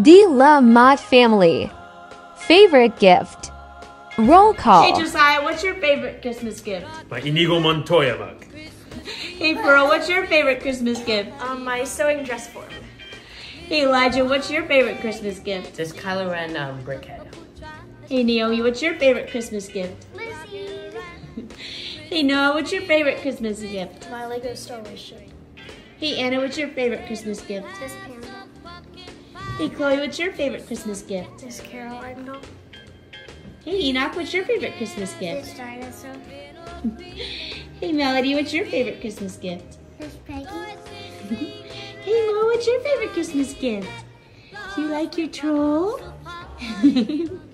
D. La Mott family. Favorite gift. Roll call. Hey Josiah, what's your favorite Christmas gift? My Inigo Montoya mug. Hey Pearl, what's your favorite Christmas gift? Um, my sewing dress form. Hey Elijah, what's your favorite Christmas gift? This Kylo Ren um, brickhead. Hey Naomi, what's your favorite Christmas gift? Lizzie. Hey Noah, what's your favorite Christmas gift? My Lego Star Wars ship. Hey Anna, what's your favorite Christmas gift? This panda. Hey Chloe, what's your favorite Christmas gift? This Caroline doll. Hey Enoch, what's your favorite Christmas gift? This dinosaur. Hey Melody, what's your favorite Christmas gift? This Peggy. Hey Mo, what's your favorite Christmas gift? Do you like your troll?